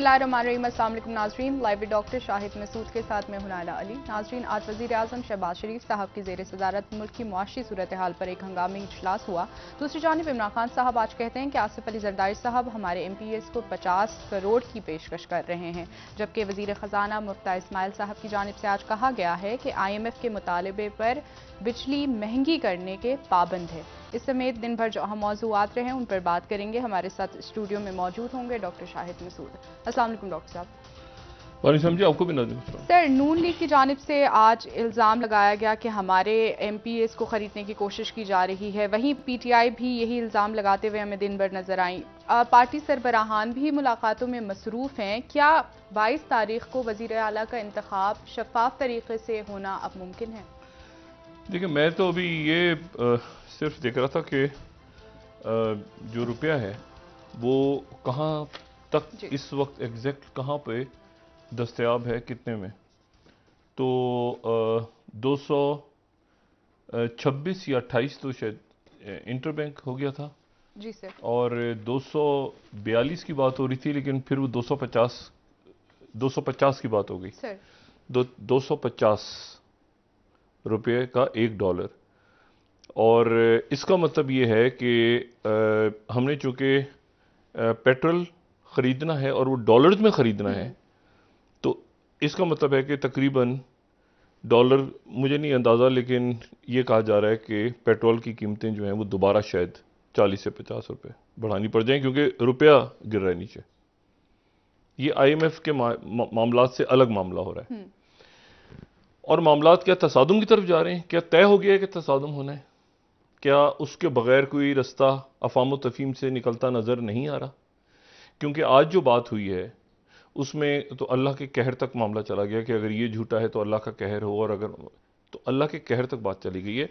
बिस्मिल्लाम नाजरीन live doctor Shahid Masood के साथ में हुनाला अली। नाजरीन, आज वजी अजम शहबाज शरीफ साहब की जेर सदारत मुल्क की मुआशी सूरत हाल पर एक हंगामी इजलास हुआ। दूसरी जानब इमरान खान साहब आज कहते हैं कि आसिफ अली जरदारी साहब हमारे एम पी एस को पचास करोड़ की पेशकश कर रहे हैं, जबकि वज़ीर ख़जाना मुफ्ता इसमाइल साहब की जानब से आज कहा गया है कि आई एम एफ़ के मुतालबे पर बिजली महँगी करने के पाबंद है। इस समेत दिन भर जो अहम मौजूद रहे उन पर बात करेंगे। हमारे साथ स्टूडियो में मौजूद होंगे डॉक्टर शाहिद मसूद। असल डॉक्टर साहब। समझिए आपको भी सर नून लीग की जानब से आज इल्ज़ाम लगाया गया कि हमारे एम पी एस को ख़रीदने की कोशिश की जा रही है। वहीं पी टी आई भी यही इल्ज़ाम लगाते हुए हमें दिन भर नज़र आई। पार्टी सरबराहान भी मुलाकातों में मसरूफ़ हैं। क्या बाईस तारीख को वज़ीर अला का इंतखब शफाफ तरीके से होना अब मुमकिन है? देखिए मैं तो अभी ये आ, सिर्फ़ देख रहा था कि जो रुपया है वो कहाँ तक इस वक्त एग्जैक्ट कहाँ पे दस्तयाब है कितने में? तो दो सौ छब्बीस या अट्ठाईस तो शायद इंटर बैंक हो गया था। जी सर। और 242 की बात हो रही थी लेकिन फिर वो 250 250 की बात हो गई। सर। दो 250 रुपये का एक डॉलर। और इसका मतलब ये है कि हमने चूँकि पेट्रोल ख़रीदना है और वो डॉलर्स में ख़रीदना है तो इसका मतलब है कि तकरीबन डॉलर मुझे नहीं अंदाज़ा लेकिन ये कहा जा रहा है कि पेट्रोल की कीमतें जो हैं वो दोबारा शायद चालीस से पचास रुपये बढ़ानी पड़ जाएँ क्योंकि रुपया गिर रहा है नीचे। ये आईएमएफ के मा, मा, मामला से अलग मामला हो रहा है। हम्म। और मामला क्या तसादम की तरफ़ जा रहे हैं? क्या तय हो गया है कि तसादम होना है? क्या उसके बगैर कोई रास्ता अफाम तफीम से निकलता नज़र नहीं आ रहा? क्योंकि आज जो बात हुई है उसमें तो अल्लाह के कहर तक मामला चला गया कि अगर ये झूठा है तो अल्लाह का कहर हो और अगर तो अल्लाह के कहर तक बात चली गई है।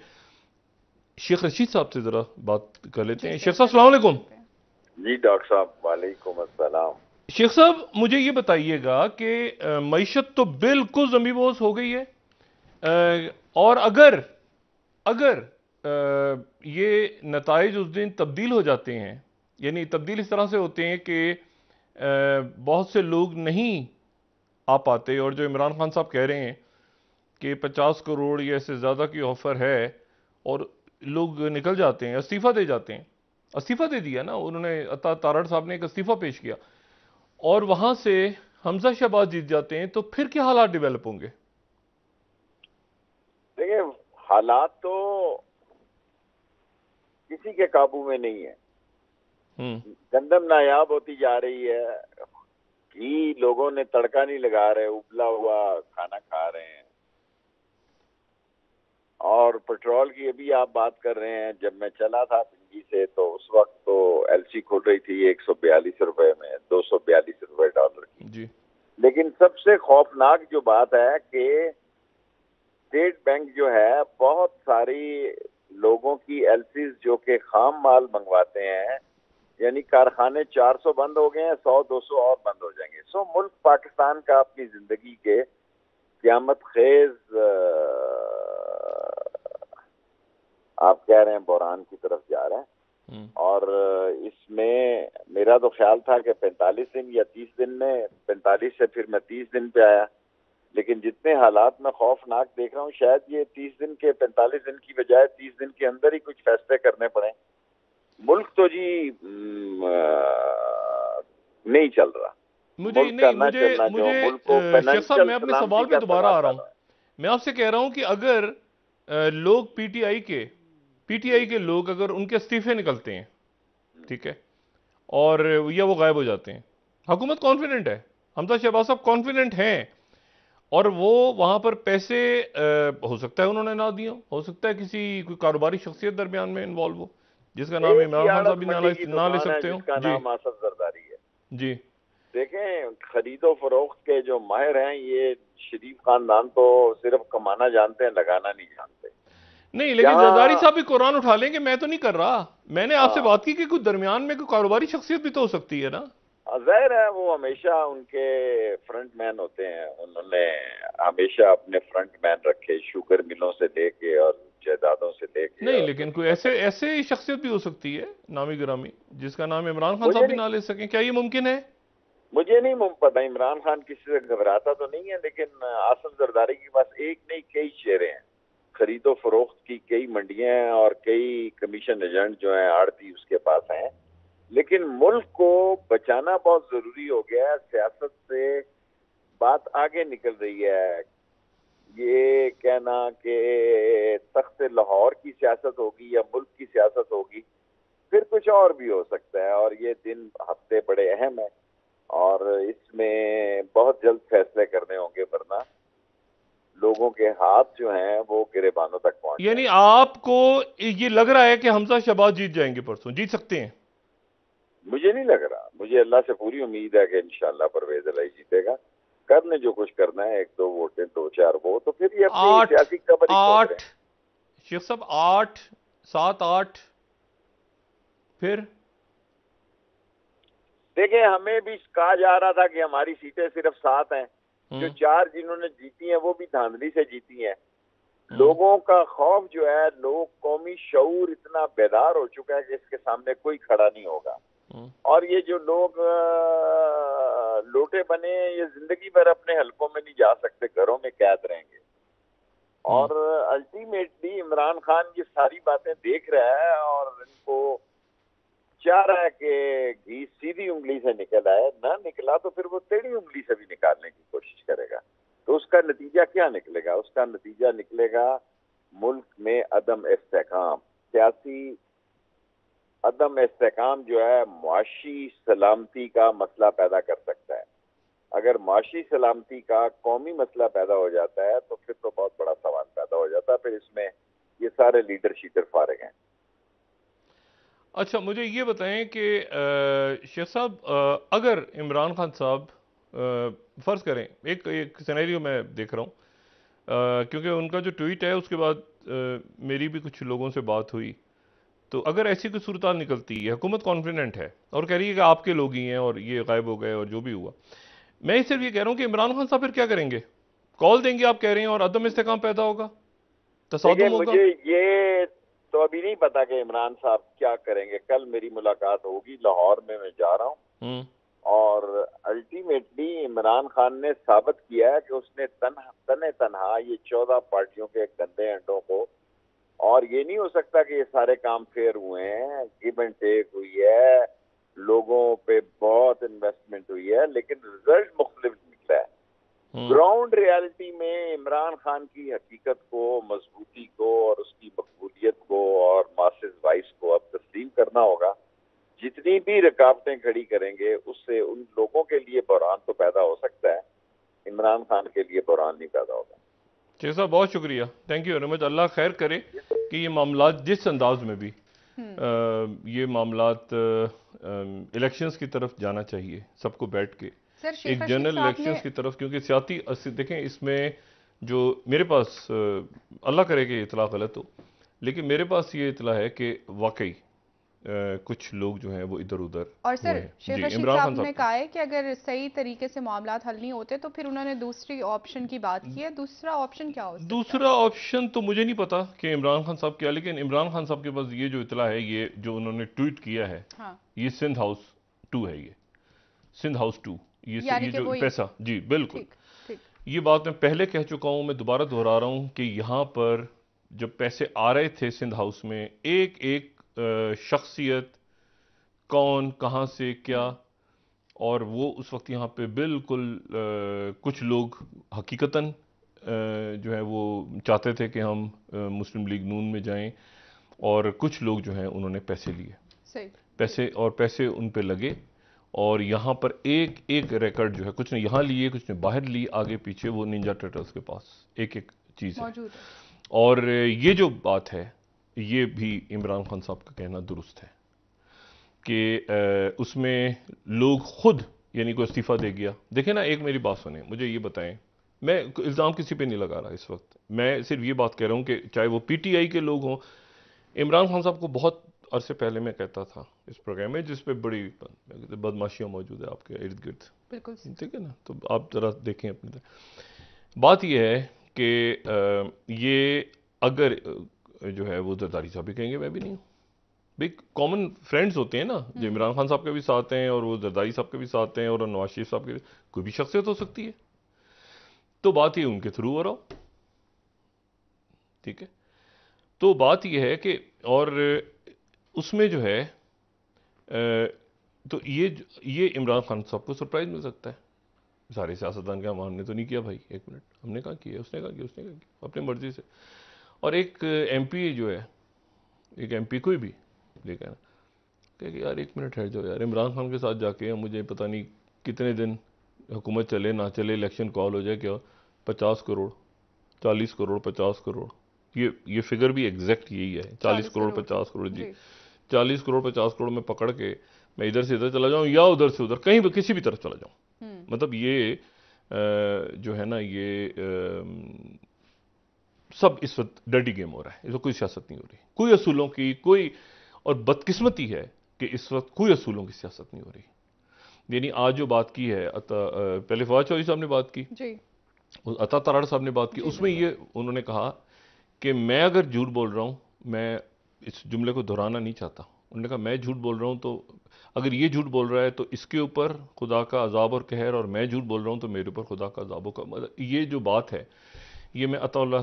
शेख रशीद साहब से ज़रा बात कर लेते हैं। शेख साहब सलामकुम जी डॉक्टर साहब वालेकुम अस्सलाम। शेख साहब मुझे ये बताइएगा कि मीशत तो बिल्कुल जमीबोस हो गई है। और अगर अगर आ, ये नतज उस दिन तब्दील हो जाते हैं यानी तब्दील इस तरह से होते हैं कि बहुत से लोग नहीं आ पाते और जो इमरान खान साहब कह रहे हैं कि 50 करोड़ या इससे ज़्यादा की ऑफ़र है और लोग निकल जाते हैं इस्तीफ़ा दे जाते हैं। इस्तीफ़ा दे दिया ना उन्होंने अता तारड़ साहब ने एक इस्तीफ़ा पेश किया। और वहाँ से हमजा शहबाज जीत जाते हैं तो फिर क्या हालात डिवेलप होंगे? हालात तो किसी के काबू में नहीं है। हम्म। गंदम नायाब होती जा रही है घी लोगों ने तड़का नहीं लगा रहे उबला हुआ खाना खा रहे हैं। और पेट्रोल की अभी आप बात कर रहे हैं जब मैं चला था पिंगी से तो उस वक्त तो एलसी खुल रही थी एक सौ बयालीस रुपए में दो सौ बयालीस रुपए डॉलर की। जी। लेकिन सबसे खौफनाक जो बात है कि स्टेट बैंक जो है बहुत सारी लोगों की एलसीज जो कि खाम माल मंगवाते हैं यानी कारखाने 400 बंद हो गए हैं 100 200 और बंद हो जाएँगे। सो मुल्क पाकिस्तान का अपनी ज़िंदगी के क्यामत खेज आप कह रहे हैं बहरान की तरफ़ जा रहे हैं। हम्म। और इसमें मेरा तो ख्याल था कि 45 दिन या 30 दिन में 45 से फिर मैं 30 दिन पे आया। लेकिन जितने हालात में खौफनाक देख रहा हूँ शायद ये तीस दिन के पैंतालीस दिन की बजाय तीस दिन के अंदर ही कुछ फैसले करने पड़े। मुल्क तो जी नहीं चल रहा। मुझे नहीं मुझे मुझे साहब मैं अपने सवाल पे दोबारा आ रहा हूँ। मैं आपसे कह रहा हूँ कि अगर लोग पीटीआई के पीटीआई के लोग अगर उनके इस्तीफे निकलते हैं ठीक है और या वो गायब हो जाते हैं। हुकूमत कॉन्फिडेंट है। हमजा शहबाज साहब कॉन्फिडेंट हैं। और वो वहाँ पर पैसे आ, हो सकता है उन्होंने ना दिया हो सकता है किसी कोई कारोबारी शख्सियत दरमियान में इन्वॉल्व हो जिसका नाम इमरान खान साहब भी ना ले सकते हो। जी। नाम आसफ जरदारी है। जी। देखें खरीदो फरोख्त के जो माहिर हैं ये शरीफ खानदान तो सिर्फ़ कमाना जानते हैं लगाना नहीं जानते। नहीं लेकिन जरदारी साहब भी कुरान उठा लेंगे मैं तो नहीं कर रहा। मैंने आपसे हाँ। बात की कि कुछ दरमियान में कोई कारोबारी शख्सियत भी तो हो सकती है ना? ज़ाहिर है वो हमेशा उनके फ्रंट मैन होते हैं। उन्होंने हमेशा अपने फ्रंट मैन रखे शुगर मिलों से लेके और जायदादों से लेके नहीं लेकिन कोई ऐसे ऐसे ही शख्सियत भी हो सकती है नामी ग्रामी जिसका नाम इमरान खान साहब भी ना ले सके। क्या ये मुमकिन है? मुझे नहीं पता इमरान खान किसी से घबराता तो नहीं है लेकिन आसम जरदारी के पास एक नहीं कई शेरे हैं। खरीदो फरोख्त की कई मंडियाँ हैं और कई कमीशन एजेंट जो हैं आड़ती उसके पास हैं। लेकिन मुल्क को बचाना बहुत ज़रूरी हो गया है। सियासत से बात आगे निकल रही है। ये कहना कि तख्त लाहौर की सियासत होगी या मुल्क की सियासत होगी फिर कुछ और भी हो सकता है और ये दिन हफ़्ते बड़े अहम है और इसमें बहुत जल्द फैसले करने होंगे वरना लोगों के हाथ जो हैं वो गिरेबानों तक पहुँच यानी आपको ये लग रहा है कि हमजा शहबाज जीत जाएँगे परसों जीत सकते हैं। मुझे नहीं लग रहा मुझे अल्लाह से पूरी उम्मीद है कि इंशाल्लाह परवेज अलाई जीतेगा करने जो कुछ करना है एक दो वोटें दो चार वो तो फिर ये अपनी सियासी कबर आठ शेख साहब आठ सात आठ फिर देखिए हमें भी कहा जा रहा था कि हमारी सीटें सिर्फ़ सात हैं जो हम्म। चार जिन्होंने जीती हैं वो भी धांधली से जीती हैं हम्म। लोगों का खौफ जो है लोग कौमी शूर इतना बेदार हो चुका है कि इसके सामने कोई खड़ा नहीं होगा। और ये जो लोग लोटे बने ये ज़िंदगी भर अपने हलकों में नहीं जा सकते घरों में कैद रहेंगे। और अल्टीमेटली इमरान खान ये सारी बातें देख रहा है और इनको चाह रहा है कि घी सीधी उंगली से निकल आए। ना निकला तो फिर वो टेढ़ी उंगली से भी निकालने की कोशिश करेगा। तो उसका नतीजा क्या निकलेगा? उसका नतीजा निकलेगा मुल्क में अदम इस्तेकाम। सियासी अदम इस्तेकाम जो है मुआशी सलामती का मसला पैदा कर सकता है। अगर मुआशी सलामती का कौमी मसला पैदा हो जाता है तो फिर तो बहुत बड़ा सवाल पैदा हो जाता है। फिर इसमें ये सारे लीडर शीडर फारग हैं। अच्छा मुझे ये बताएँ कि शेख साहब अगर इमरान खान साहब फ़र्ज़ करें एक एक सिनेरियो मैं देख रहा हूँ क्योंकि उनका जो ट्वीट है उसके बाद आ, मेरी भी कुछ लोगों से बात हुई। तो अगर ऐसी कोई सूरत निकलती है हुकूमत कॉन्फिडेंट है और कह रही है कि आपके लोग ही हैं और ये गायब हो गए और जो भी हुआ। मैं सिर्फ़ ये कह रहा हूँ कि इमरान खान साहब फिर क्या करेंगे? कॉल देंगे आप कह रहे हैं और अदम इस्तेकाम पैदा होगा। तसादम होगा। मुझे ये तो अभी नहीं पता कि इमरान साहब क्या करेंगे। कल मेरी मुलाकात होगी लाहौर में मैं जा रहा हूँ। हम्म। और अल्टीमेटली इमरान खान ने साबित किया है कि उसने तन तने तनहा ये चौदह पार्टियों के गंदे अंडों को और ये नहीं हो सकता कि ये सारे काम फेयर हुए हैं गिव एंड टेक हुई है लोगों पे बहुत इन्वेस्टमेंट हुई है लेकिन रिज़ल्ट मुख्तलिफ़ निकला है। ग्राउंड हम्म। रियलिटी में इमरान खान की हकीकत को मजबूती को और उसकी मकबूलियत को और मासिस वाइस को अब तस्लीम करना होगा। जितनी भी रुकावटें खड़ी करेंगे उससे उन लोगों के लिए बहरान तो पैदा हो सकता है। इमरान खान के लिए बहरान नहीं पैदा होगा। शेख साहब बहुत शुक्रिया। Thank you very much Allah खैर करे कि ये मामला जिस अंदाज में भी आ, हम्म। ये मामला इलेक्शंस की तरफ़ जाना चाहिए सबको बैठ के। एक जनरल इलेक्शंस की तरफ़ क्योंकि सियाती देखें इसमें जो मेरे पास अल्लाह करे कि इतला गलत हो लेकिन मेरे पास ये इतला है कि वाकई कुछ लोग जो हैं वो इधर उधर और सर शेख रशीद साहब। ने कहा है कि अगर सही तरीके से मामला हल नहीं होते तो फिर उन्होंने दूसरी ऑप्शन की बात की है। दूसरा ऑप्शन क्या हो दूसरा ऑप्शन तो मुझे नहीं पता कि इमरान खान साहब क्या लेकिन इमरान खान साहब के पास ये जो इतला है ये जो उन्होंने ट्वीट किया है हाँ। ये सिंध हाउस टू है ये। सिंध हाउस टू ये, ये जो पैसा। जी बिल्कुल। ये बात मैं पहले कह चुका हूँ मैं दोबारा दोहरा रहा हूँ कि यहाँ पर जब पैसे आ रहे थे सिंध हाउस में एक एक शख्सियत कौन कहाँ से क्या और वो उस वक्त यहाँ पे बिल्कुल कुछ लोग हकीकतन जो है वो चाहते थे कि हम मुस्लिम लीग नून में जाएँ और कुछ लोग जो हैं उन्होंने पैसे लिए। पैसे और पैसे उन पे लगे और यहाँ पर एक एक रिकॉर्ड जो है कुछ ने यहाँ लिए कुछ ने बाहर लिए आगे पीछे वो निंजा ट्रेटर्स के पास एक एक चीज़ है। और ये जो बात है ये भी इमरान खान साहब का कहना दुरुस्त है कि उसमें लोग खुद यानी को इस्तीफ़ा दे गया। देखें ना एक मेरी बात सुने मुझे ये बताएँ। मैं इल्ज़ाम किसी पे नहीं लगा रहा इस वक्त। मैं सिर्फ़ ये बात कह रहा हूँ कि चाहे वो पीटीआई के लोग हों इमरान खान साहब को बहुत अरसे पहले मैं कहता था इस प्रोग्राम में जिस पे बड़ी बदमाशियाँ मौजूद है आपके इर्द गिर्द। बिल्कुल ठीक है ना? तो आप ज़रा देखें अपनी बात यह है कि ये अगर जो है वो जरदारी साहब भी कहेंगे मैं भी नहीं हूँ। भाई कॉमन फ्रेंड्स होते हैं ना जो इमरान खान साहब के भी साथ हैं और वो जरदारी साहब के भी साथ हैं और नवाज़ शरीफ साहब के भी कोई भी शख्सियत हो सकती है। तो बात ये उनके थ्रू हो रहा ठीक है? तो बात यह है कि और उसमें जो है तो ये ये इमरान खान साहब को सरप्राइज़ मिल सकता है। सारे सियासतदान का हमने तो नहीं किया भाई एक मिनट। हमने कहा किया उसने कहा किया उसने कहा किया? अपनी मर्ज़ी से। और एक एमपी जो है एक एमपी कोई भी लेकिन कह कि यार एक मिनट है जाओ यार इमरान खान के साथ जाके मुझे पता नहीं कितने दिन हुकूमत चले ना चले इलेक्शन कॉल हो जाए क्या पचास करोड़ चालीस करोड़ पचास करोड़। ये ये फिगर भी एग्जैक्ट यही है चालीस करोड़ पचास करोड़ जी। चालीस करोड़ पचास करोड़ में पकड़ के मैं इधर से इधर चला जाऊँ या उधर से उधर कहीं भी किसी भी तरफ़ चला जाऊँ। हम्म। मतलब ये जो है ना ये सब इस वक्त डर्टी गेम हो रहा है इसमें कोई सियासत नहीं हो रही। कोई असूलों की कोई और बदकिस्मती है कि इस वक्त कोई असूलों की सियासत नहीं हो रही। यानी आज जो बात की है पहले फवाद चौधरी साहब ने बात की जी। अता तराड़ साहब ने बात की उसमें ये उन्होंने कहा कि मैं अगर झूठ बोल रहा हूँ मैं इस जुमले को दोहराना नहीं चाहता। उन्होंने कहा मैं झूठ बोल रहा हूँ तो अगर ये झूठ बोल रहा है तो इसके ऊपर खुदा का अजाब और कहर और मैं झूठ बोल रहा हूँ तो मेरे ऊपर खुदा का अजाबों का मतलब ये जो बात है ये मैं अतल्ला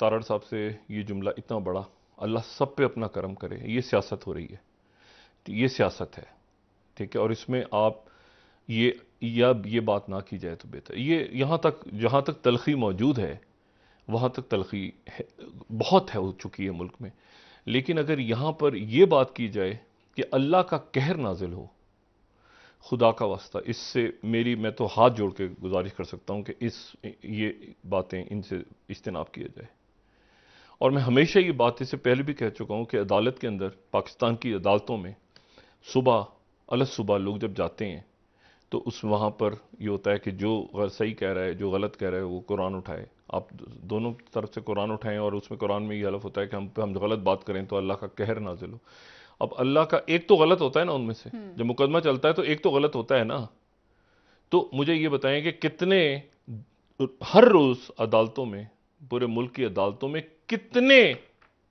तारड़ साहब से ये जुमला इतना बड़ा अल्लाह सब पे अपना करम करे ये सियासत हो रही है। तो ये सियासत है ठीक है? और इसमें आप ये या ये बात ना की जाए तो बेहतर। ये यहाँ तक जहाँ तक तलखी मौजूद है वहाँ तक तलखी है, बहुत है हो चुकी है मुल्क में। लेकिन अगर यहाँ पर यह बात की जाए कि अल्लाह का कहर नाजिल हो खुदा का वास्ता। इससे मेरी, मैं तो हाथ जोड़ के गुजारिश कर सकता हूँ कि इस, ये बातें इनसे इज्तनाब किया जाए। और मैं हमेशा ये बात इससे पहले भी कह चुका हूँ कि अदालत के अंदर, पाकिस्तान की अदालतों में सुबह, अलग सुबह लोग जब जाते हैं तो उस वहाँ पर ये होता है कि जो सही कह रहा है, जो गलत कह रहा है, वो कुरान उठाए। आप दोनों तरफ़ से कुरान उठाएँ और उसमें कुरान में ये हलफ होता है कि हम हम गलत बात करें तो अल्लाह का कहर नाजिल हो। अब अल्लाह का एक तो गलत होता है ना उनमें से। हम्म। जब मुकदमा चलता है तो एक तो गलत होता है ना। तो मुझे ये बताएँ कि कितने हर रोज अदालतों में पूरे मुल्क की अदालतों में कितने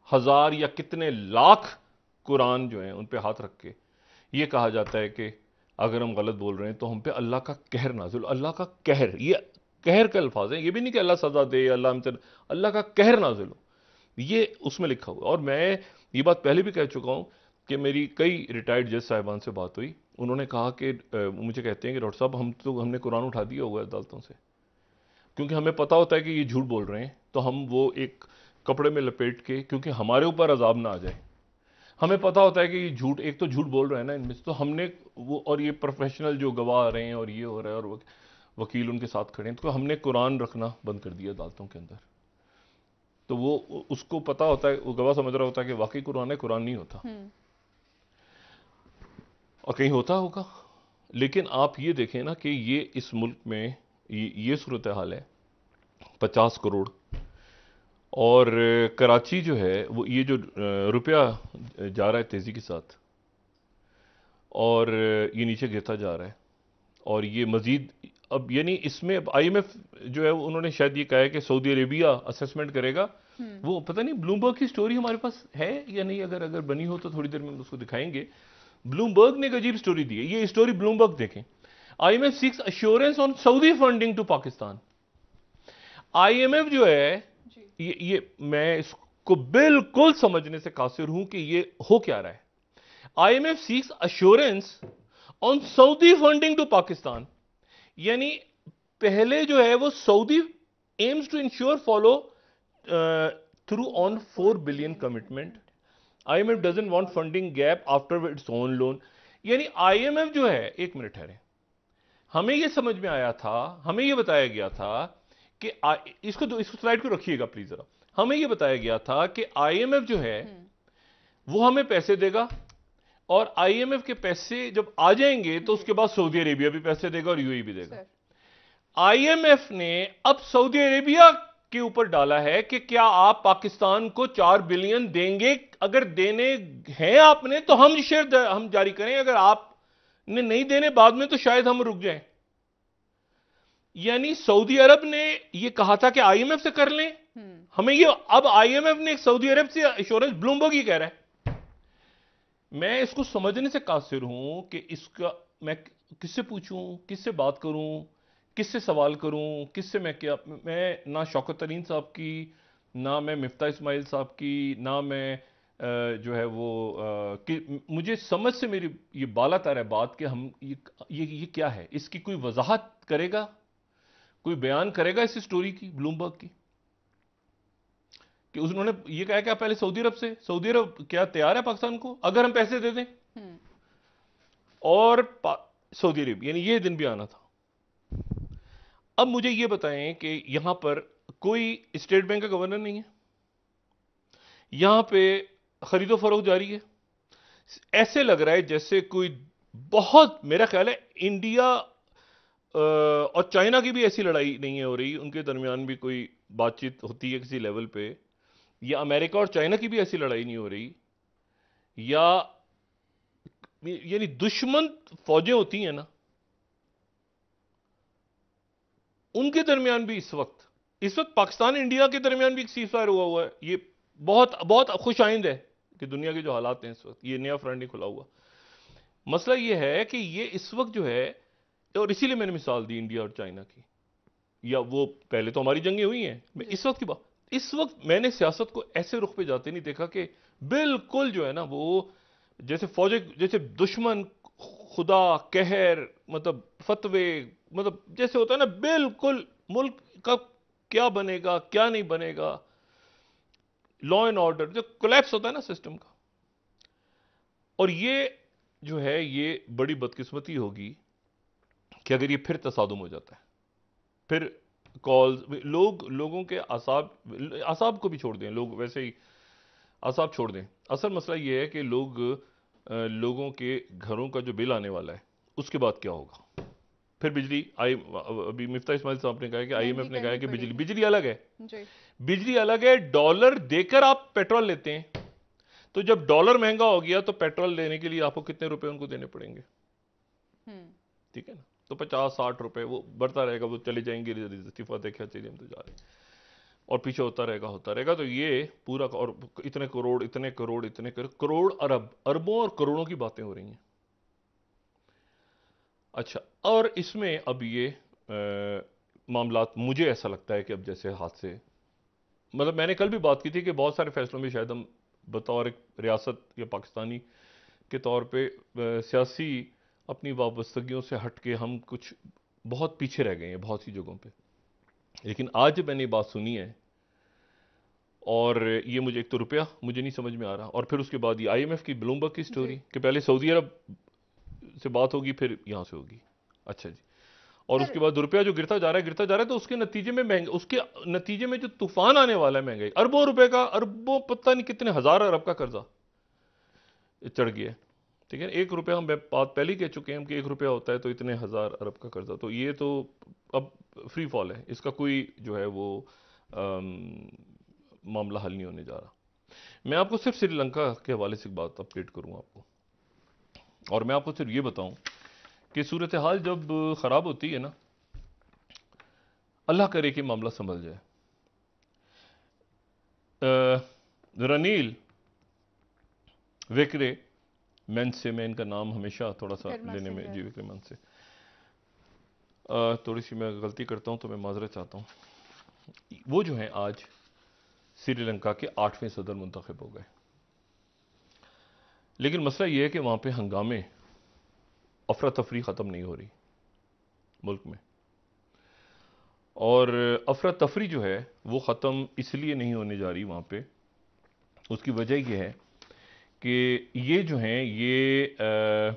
हज़ार या कितने लाख कुरान जो हैं उन पर हाथ रख के ये कहा जाता है कि अगर हम गलत बोल रहे हैं तो हम पे अल्लाह का कहर नाजिल अल्लाह का कहर ये कहर के अल्फाज हैं। ये भी नहीं कि अल्लाह सजा दे अल्लाह हमसे अल्लाह का कहर नाजिल हो। ये उसमें लिखा हुआ और मैं ये बात पहले भी कह चुका हूँ कि मेरी कई रिटायर्ड जज साहिबान से बात हुई। उन्होंने कहा कि मुझे कहते हैं कि, डॉक्टर साहब, हम तो हमने कुरान उठा दिया हुआ है अदालतों से। क्योंकि हमें पता होता है कि ये झूठ बोल रहे हैं तो हम वो एक कपड़े में लपेट के, क्योंकि हमारे ऊपर अजाब ना आ जाए। हमें पता होता है कि ये झूठ, एक तो झूठ बोल रहे हैं ना इनमें तो हमने वो, और ये प्रोफेशनल जो गवाह रहे हैं और ये हो रहा है, और वकील उनके साथ खड़े हैं तो हमने कुरान रखना बंद कर दिया अदालतों के अंदर। तो वो, उसको पता होता है, वो गवाह समझ रहा होता है कि वाकई कुरान है, कुरान नहीं होता। हम्म। और कहीं होता होगा। लेकिन आप ये देखें ना कि ये इस मुल्क में ये, ये सूरत हाल है पचास करोड़। और कराची जो है वो ये जो रुपया जा रहा है तेज़ी के साथ और ये नीचे गिरता जा रहा है। और ये मज़ीद अब यानी इसमें अब आईएमएफ जो है उन्होंने शायद ये कहा है कि सऊदी अरेबिया असेसमेंट करेगा। हम्म। वो पता नहीं ब्लूमबर्ग की स्टोरी हमारे पास है या नहीं? अगर अगर बनी हो तो थोड़ी देर में उसको दिखाएँगे। ब्लूमबर्ग ने एक अजीब स्टोरी दी है। ये स्टोरी ब्लूमबर्ग देखें। IMF seeks assurance on Saudi funding to Pakistan IMF जो है ये ये मैं इसको बिल्कुल समझने से कासिर हूँ कि ये हो क्या रहा है। IMF seeks assurance on Saudi funding to Pakistan यानी पहले जो है वो Saudi aims to ensure follow through on four billion commitment IMF doesn't want funding gap after its own loan यानी आईएमएफ जो है एक मिनट ठहरे। हमें यह समझ में आया था हमें यह बताया गया था कि आ, इसको तो इसको स्लाइड को रखिएगा प्लीज़ जरा। हमें यह बताया गया था कि आईएमएफ जो है हम्म। वो हमें पैसे देगा और आईएमएफ के पैसे जब आ जाएँगे तो उसके बाद सऊदी अरेबिया भी पैसे देगा और यूएई भी देगा। आईएमएफ ने अब सऊदी अरेबिया के ऊपर डाला है कि क्या आप पाकिस्तान को चार बिलियन देंगे? अगर देने हैं आपने तो हम शेयर हम जारी करें। अगर आपने नहीं देने बाद में तो शायद हम रुक जाएँ। यानी सऊदी अरब ने यह कहा था कि आईएमएफ से कर लें। हम्म। हमें ये अब आईएमएफ ने सऊदी अरब से इंश्योरेंस ब्लूमबर्ग ही कह रहा है। मैं इसको समझने से कासिर हूँ कि इसका मैं किससे पूछूँ किससे बात करूँ? किससे सवाल करूँ? किससे मैं क्या मैं ना शौकत तरीन साहब की ना मैं मिफ्ता इस्माइल साहब की ना मैं जो है वो कि मुझे समझ से मेरी ये बाला तार है बात कि हम ये, ये ये क्या है? इसकी कोई वजाहत करेगा? कोई बयान करेगा इस स्टोरी की ब्लूमबर्ग की? कि उन्होंने ये कहा क्या पहले सऊदी अरब से? सऊदी अरब क्या तैयार है पाकिस्तान को? अगर हम पैसे दे दें। हम्म। और सऊदी अरब यानी ये दिन भी आना था। अब मुझे ये बताएँ कि यहाँ पर कोई स्टेट बैंक का गवर्नर नहीं है। यहाँ पे खरीदो फरोख जारी है। ऐसे लग रहा है जैसे कोई बहुत, मेरा ख्याल है, इंडिया और चाइना की भी ऐसी लड़ाई नहीं है हो रही। उनके दरमियान भी कोई बातचीत होती है किसी लेवल पे। या अमेरिका और चाइना की भी ऐसी लड़ाई नहीं हो रही। या, यानी दुश्मन फौजें होती हैं ना उनके दरमियान भी इस वक्त इस वक्त पाकिस्तान इंडिया के दरमियान भी एक सीज फायर हुआ हुआ है। ये बहुत बहुत खुश आइंद है कि दुनिया के जो हालात हैं इस वक्त, ये नया फ्रंट नहीं खुला हुआ। मसला ये है कि ये इस वक्त जो है, और इसीलिए मैंने मिसाल दी इंडिया और चाइना की। या वो पहले तो हमारी जंगें हुई हैं, मैं इस वक्त की बात, इस वक्त मैंने सियासत को ऐसे रुख पे जाते नहीं देखा कि बिल्कुल जो है ना वो, जैसे फौजे, जैसे दुश्मन खुदा, कहर मतलब फतवे मतलब जैसे होता है ना, बिल्कुल मुल्क का क्या बनेगा, क्या नहीं बनेगा। लॉ एंड ऑर्डर जो कोलैप्स होता है ना सिस्टम का। और ये जो है, ये बड़ी बदकिस्मती होगी कि अगर ये फिर तसादुम हो जाता है। फिर कॉल्स लोग, लोगों के आसाब आसाब को भी छोड़ दें, लोग वैसे ही आसाब छोड़ दें। असल मसला ये है कि लोग लोगों के घरों का जो बिल आने वाला है उसके बाद क्या होगा? फिर बिजली आई अभी मिफ्ता इस्माइल साहब ने कहा कि आई आईएमएफ ने कहा कि बिजली बिजली अलग है। बिजली अलग है डॉलर देकर आप पेट्रोल लेते हैं। तो जब डॉलर महँगा हो गया तो पेट्रोल लेने के लिए आपको कितने रुपए उनको देने पड़ेंगे? हम्म। ठीक है ना? तो पचास साठ रुपए वो बढ़ता रहेगा वो चले जाएँगे इस्तीफा देखा चलिए हम तो जा रहे और पीछे होता रहेगा होता रहेगा। तो ये पूरा और इतने करोड़ इतने करोड़ इतने करोड़ करोड़ अरब, अरबों और करोड़ों की बातें हो रही हैं। अच्छा और इसमें अब ये मामला मुझे ऐसा लगता है कि अब जैसे हाथ से मतलब मैंने कल भी बात की थी कि बहुत सारे फैसलों में शायद हम बतौर एक रियासत या पाकिस्तानी के तौर पे सियासी अपनी वाबस्तगियों से हट के हम कुछ बहुत पीछे रह गए हैं, बहुत सी जगहों पे। लेकिन आज जब मैंने बात सुनी है और ये मुझे एक तो रुपया मुझे नहीं समझ में आ रहा और फिर उसके बाद ये आईएमएफ की ब्लूमबर्ग की स्टोरी कि पहले सऊदी अरब से बात होगी फिर यहाँ से होगी। अच्छा जी। और उसके बाद रुपया जो गिरता जा रहा है गिरता जा रहा है तो उसके नतीजे में महँगे उसके नतीजे में जो तूफ़ान आने वाला है महँगाई अरबों रुपए का अरबों पता नहीं कितने हज़ार अरब का कर्जा चढ़ गया ठीक है एक रुपया हम बात पहले ही कह चुके हैं कि एक रुपया होता है तो इतने हज़ार अरब का कर्जा। तो ये तो अब फ्री फॉल है। इसका कोई जो है वो आम, मामला हल नहीं होने जा रहा। मैं आपको सिर्फ़ श्रीलंका के हवाले से बात अपडेट करूँ आपको। और मैं आपको सिर्फ़ ये बताऊँ कि सूरत हाल जब ख़राब होती है ना अल्लाह करे कि मामला संभल जाए। रनील विक्रे मैन से मैं इनका नाम हमेशा थोड़ा सा लेने में जी विक्रे मन से। थोड़ी सी मैं गलती करता हूँ तो मैं माजरत चाहता हूँ। वो जो है आज श्रीलंका के आठवें सदर मुंतखब हो गए। लेकिन मसला यह है कि वहाँ पे हंगामे अफरा तफरी ख़त्म नहीं हो रही मुल्क में। और अफरा तफरी जो है वो ख़त्म इसलिए नहीं होने जा रही वहाँ पे उसकी वजह यह है कि ये जो हैं ये आ,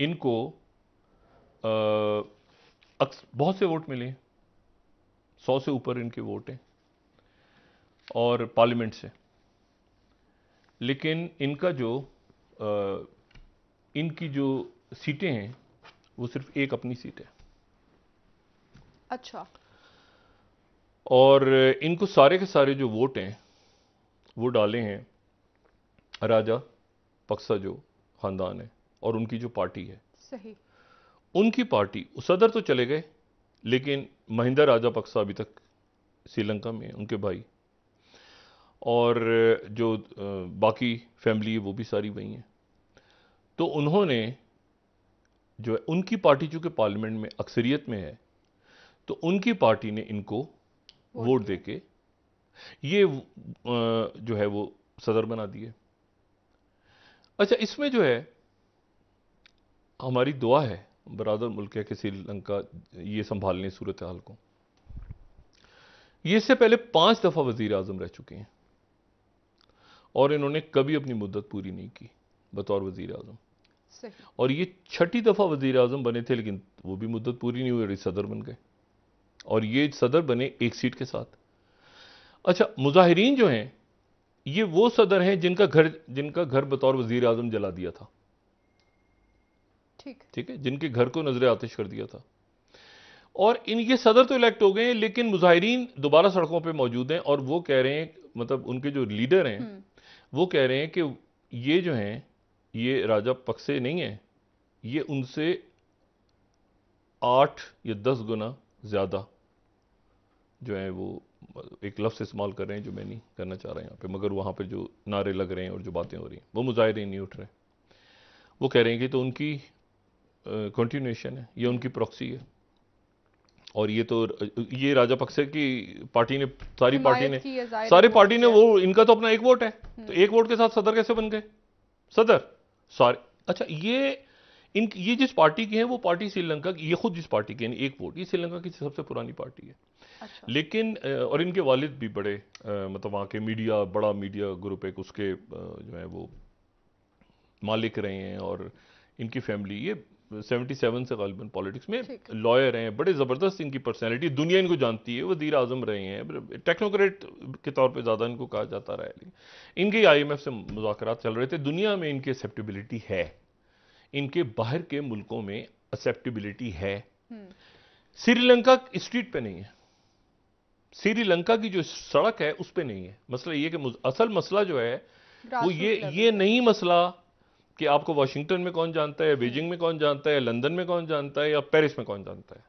इनको आ, बहुत से वोट मिले सौ से ऊपर इनके वोट हैं। और पार्लियामेंट से। लेकिन इनका जो आ, इनकी जो सीटें हैं वो सिर्फ़ एक अपनी सीट है। अच्छा। और इनको सारे के सारे जो वोट हैं वो डाले हैं। राजा पक्सा जो खानदान है और उनकी जो पार्टी है। सही। उनकी पार्टी सदर तो चले गए लेकिन महिंदा राजा पक्सा अभी तक श्रीलंका में उनके भाई। और जो बाकी फैमिली है वो भी सारी वही है। तो उन्होंने जो है उनकी पार्टी चूँकि पार्लियामेंट में अक्सरियत में है तो उनकी पार्टी ने इनको वोट दे के ये जो है वो सदर बना दिए। अच्छा इसमें जो है हमारी दुआ है बरादर मुल्क है कि श्रीलंका ये संभालने सूरत हाल को। ये इससे पहले पाँच दफ़ा वज़ीर आज़म रह चुके हैं और इन्होंने कभी अपनी मुद्दत पूरी नहीं की बतौर वज़ीर आज़म। और ये छठी दफ़ा वज़ीर आज़म बने थे लेकिन वो भी मुद्दत पूरी नहीं हुई सदर बन गए। और ये सदर बने एक सीट के साथ। अच्छा मुजाहरीन जो हैं ये वो सदर हैं जिनका घर जिनका घर बतौर वज़ीर आज़म जला दिया था। ठीक। ठीक है? जिनके घर को नज़र आतिश कर दिया था। और इन ये सदर तो इलेक्ट हो गए हैं लेकिन मुजाहरीन दोबारा सड़कों पे मौजूद हैं और वो कह रहे हैं मतलब उनके जो लीडर हैं हम्म। वो कह रहे हैं कि ये जो हैं ये राजा पक्से नहीं है ये उनसे आठ या दस गुना ज़्यादा जो है वो एक लफ्स इस्तेमाल कर रहे हैं जो मैं नहीं करना चाह रहा यहाँ पे मगर वहाँ पे जो नारे लग रहे हैं और जो बातें हो रही हैं वो मुजाहरे नहीं उठ रहे। वो कह रहे हैं कि तो उनकी कंटिन्यूशन है ये उनकी प्रॉक्सी है। और ये तो ये राजा पक्से की पार्टी ने सारी पार्टी ने सारी पार्टी ने वो इनका तो अपना एक वोट है। तो हम्म। एक वोट के साथ सदर कैसे बन गए? सदर? सारे? अच्छा ये इन ये जिस पार्टी की है वो पार्टी श्रीलंका की ये खुद जिस पार्टी की है एक वोट। ये श्रीलंका की सबसे पुरानी पार्टी है। अच्छा। लेकिन और इनके वालिद भी बड़े मतलब वहाँ के मीडिया बड़ा मीडिया ग्रुप एक उसके जो है वो मालिक रहे हैं और इनकी फैमिली ये 77 से गालिबन पॉलिटिक्स में लॉयर हैं बड़े ज़बरदस्त इनकी पर्सनैलिटी दुनिया इनको जानती है वज़ीर आज़म रहे हैं टेक्नोक्रेट के तौर पे ज़्यादा इनको कहा जाता रहा है। इनके आईएमएफ से मुजाकर चल रहे थे दुनिया में इनकी एक्सेप्टेबिलिटी है। इनके बाहर के मुल्कों में एक्सेप्टेबिलिटी है। हम्म। श्रीलंका स्ट्रीट पे नहीं है। श्रीलंका की जो सड़क है उस पर नहीं है। मसला ये कि असल मसला जो है वो ये ये नहीं मसला कि आपको वाशिंगटन में कौन जानता है बीजिंग में कौन जानता है लंदन में कौन जानता है या पेरिस में कौन जानता है।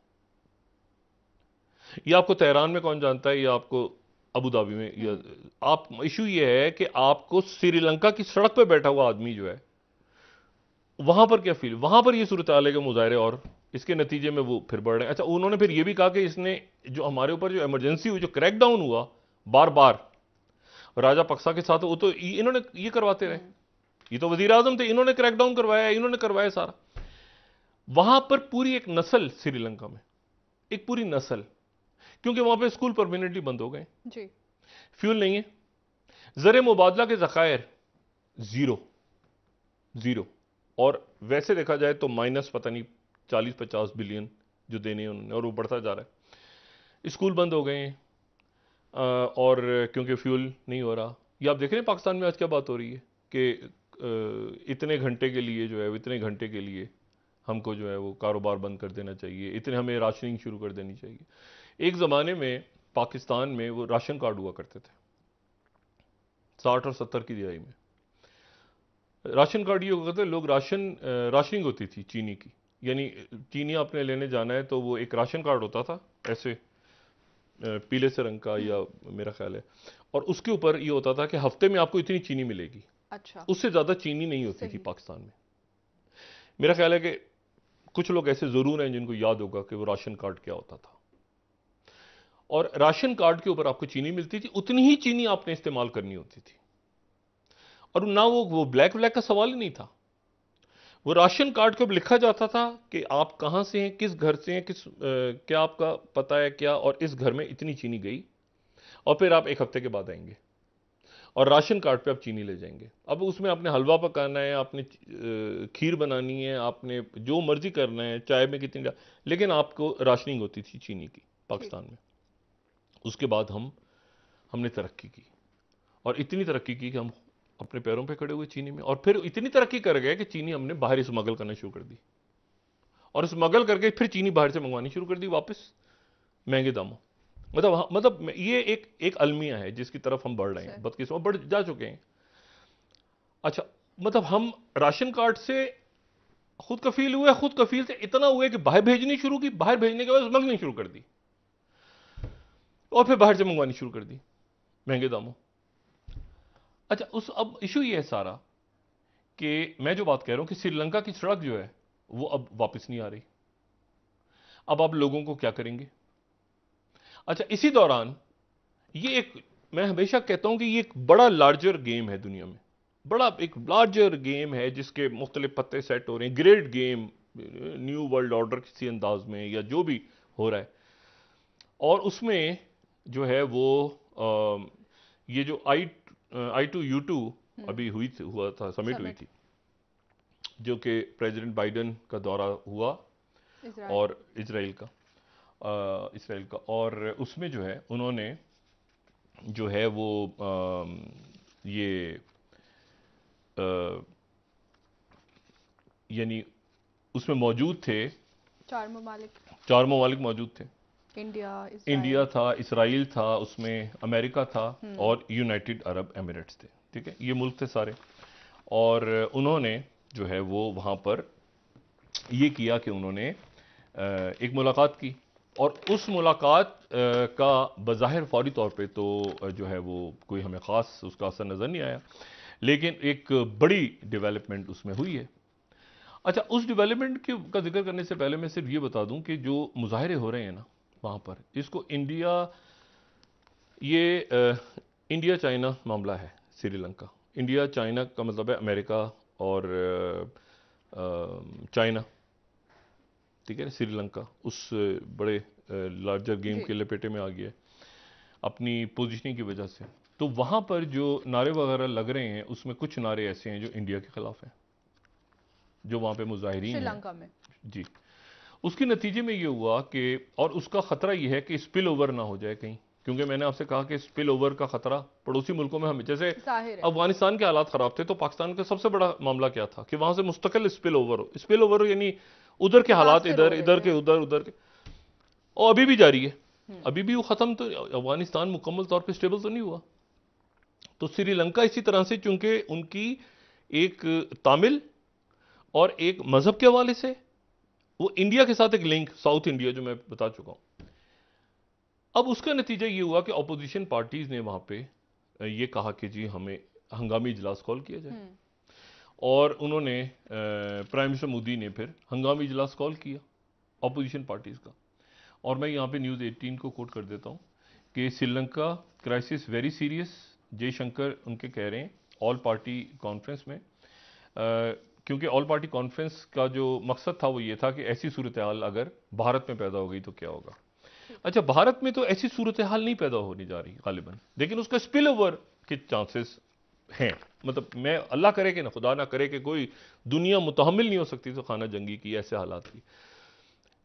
या आपको तेहरान में कौन जानता है या आपको अबू धाबी में या आप इशू ये है कि आपको श्रीलंका की सड़क पर बैठा हुआ आदमी जो है वहाँ पर क्या फील वहाँ पर ये सूरत आल के मुजाहरे और इसके नतीजे में वो फिर बढ़ रहे हैं। अच्छा उन्होंने फिर ये भी कहा कि इसने जो हमारे ऊपर जो इमरजेंसी हुई जो क्रैकडाउन हुआ बार बार राजा पक्सा के साथ वो तो इन्होंने ये करवाते रहे। ये तो वज़ीर आज़म थे इन्होंने क्रैकडाउन करवाया इन्होंने करवाया सारा। वहाँ पर पूरी एक नस्ल श्रीलंका में एक पूरी नस्ल क्योंकि वहाँ पर स्कूल परमानेंटली बंद हो गए। जी। फ्यूल नहीं है। जर मुबादला के जखायर ज़ीरो ज़ीरो और वैसे देखा जाए तो माइनस पता नहीं चालीस पचास बिलियन जो देने हैं उन्होंने, और वो बढ़ता जा रहा है। स्कूल बंद हो गए हैं और क्योंकि फ्यूल नहीं हो रहा। ये आप देख रहे हैं पाकिस्तान में आज क्या बात हो रही है कि इतने घंटे के लिए जो है, इतने घंटे के लिए हमको जो है वो कारोबार बंद कर देना चाहिए, इतने हमें राशनिंग शुरू कर देनी चाहिए। एक ज़माने में पाकिस्तान में वो राशन कार्ड हुआ करते थे, साठ और सत्तर की दिहाई में। राशन कार्ड ये हुआ था लोग राशन राशनिंग होती थी चीनी की। यानी चीनी आपने लेने जाना है तो वो एक राशन कार्ड होता था ऐसे पीले से रंग का या मेरा ख्याल है। और उसके ऊपर ये होता था कि हफ़्ते में आपको इतनी चीनी मिलेगी। अच्छा। उससे ज़्यादा चीनी नहीं होती थी पाकिस्तान में। मेरा ख्याल है कि कुछ लोग ऐसे ज़रूर हैं जिनको याद होगा कि वो राशन कार्ड क्या होता था। और राशन कार्ड के ऊपर आपको चीनी मिलती थी उतनी ही चीनी आपने इस्तेमाल करनी होती थी। और ना वो वो ब्लैक ब्लैक का सवाल ही नहीं था। वो राशन कार्ड के लिखा जाता था कि आप कहाँ से हैं किस घर से हैं किस आ, क्या आपका पता है क्या और इस घर में इतनी चीनी गई। और फिर आप एक हफ़्ते के बाद आएँगे। और राशन कार्ड पे आप चीनी ले जाएँगे। अब उसमें आपने हलवा पकाना है आपने खीर बनानी है आपने जो मर्ज़ी करना है चाय में कितनी लेकिन आपको राशनिंग होती थी चीनी की पाकिस्तान में। उसके बाद हम हमने तरक्की की। और इतनी तरक्की की कि हम अपने पैरों पे खड़े हुए चीनी में। और फिर इतनी तरक्की कर गए कि चीनी हमने बाहर स्मगल करना शुरू कर दी। और स्मगल करके फिर चीनी बाहर से मंगवानी शुरू कर दी वापस। महँगे दामों। मतलब मतलब ये एक एक अलमिया है जिसकी तरफ़ हम बढ़ रहे हैं। बदकिस्मत बढ़ जा चुके हैं। अच्छा मतलब हम राशन कार्ड से खुद कफील हुए खुद कफील से इतना हुए कि बाहर भेजनी शुरू की बाहर भेजने के बाद मंगनी शुरू कर दी। और फिर बाहर से मंगवानी शुरू कर दी। महँगे दामों। अच्छा उस अब इशू ये है सारा कि मैं जो बात कह रहा हूँ कि श्रीलंका की सड़क जो है वो अब वापस नहीं आ रही। अब आप लोगों को क्या करेंगे? अच्छा इसी दौरान ये एक मैं हमेशा कहता हूँ कि ये एक बड़ा लार्जर गेम है दुनिया में। बड़ा एक लार्जर गेम है जिसके मुख्तलिफ़ पत्ते सेट हो रहे हैं। Great game new world order किसी अंदाज में या जो भी हो रहा है। और उसमें जो है वो आ, ये जो I I two U two अभी हुई थी हुआ था समिट हुई थी जो कि प्रेसिडेंट बाइडेन का दौरा हुआ इस्राएल। और इसराइल का इसराइल का। और उसमें जो है उन्होंने जो है वो आ, ये यानी उसमें मौजूद थे चार ममालिक। चार ममालिक मौजूद थे। इंडिया इंडिया था इसराइल था उसमें अमेरिका था हम्म। और यूनाइटेड अरब एमिरेट्स थे ठीक है? ये मुल्क थे सारे। और उन्होंने जो है वो वहाँ पर ये किया कि उन्होंने एक मुलाकात की। और उस मुलाकात का बज़ाहिर फौरी तौर पे तो जो है वो कोई हमें ख़ास उसका असर नज़र नहीं आया। लेकिन एक बड़ी डेवलपमेंट उसमें हुई है। अच्छा उस डेवलपमेंट के का ज़िक्र करने से पहले मैं सिर्फ़ ये बता दूँ कि जो मुजाहरे हो रहे हैं ना वहाँ पर। इसको इंडिया ये आ, इंडिया चाइना मामला है श्रीलंका। इंडिया चाइना का मतलब है अमेरिका और चाइना ठीक है ना श्रीलंका उस बड़े लार्जर गेम के लपेटे में आ गया अपनी पोजीशनिंग की वजह से। तो वहाँ पर जो नारे वगैरह लग रहे हैं उसमें कुछ नारे ऐसे हैं जो इंडिया के खिलाफ हैं जो वहाँ पे मुजाहरीन श्रीलंका में। जी। उसके नतीजे में ये हुआ कि और उसका खतरा ये है कि स्पिल ओवर ना हो जाए कहीं। क्योंकि मैंने आपसे कहा कि स्पिल ओवर का खतरा पड़ोसी मुल्कों में हमें जैसे अफ़गानिस्तान के हालात खराब थे तो पाकिस्तान का सबसे बड़ा मामला क्या था? कि वहाँ से मुस्तकिल स्पिल ओवर हो। स्पिल ओवर यानी उधर के हालात इधर इधर के उधर उधर के। और अभी भी जारी है। हम्म। अभी भी वो खत्म तो अफ़गानिस्तान मुकम्मल तौर पर स्टेबल तो नहीं हुआ। तो श्रीलंका इसी तरह से चूँकि उनकी एक तामिल और एक मज़हब के हवाले से वो इंडिया के साथ एक लिंक साउथ इंडिया जो मैं बता चुका हूँ। अब उसका नतीजा ये हुआ कि अपोजिशन पार्टीज़ ने वहाँ पे ये कहा कि जी हमें हंगामी इजलास कॉल किया जाए। हम्म। और उन्होंने प्राइम मिनिस्टर मोदी ने फिर हंगामी इजलास कॉल किया अपोजिशन पार्टीज़ का। और मैं यहाँ पे न्यूज़ 18 को कोट कर देता हूँ कि Sri Lanka crisis very serious Jaishankar उनके कह रहे हैं ऑल पार्टी कॉन्फ्रेंस में क्योंकि ऑल पार्टी कॉन्फ्रेंस का जो मकसद था वो ये था कि ऐसी सूरत हाल अगर भारत में पैदा हो गई तो क्या होगा? अच्छा भारत में तो ऐसी सूरत हाल नहीं पैदा होने जा रही गालिबन। लेकिन उसका स्पिल ओवर के चांसेस हैं। मतलब मैं अल्लाह करे कि ना खुदा ना करे कि कोई दुनिया मुतहमिल नहीं हो सकती तो खाना जंगी की ऐसे हालात की।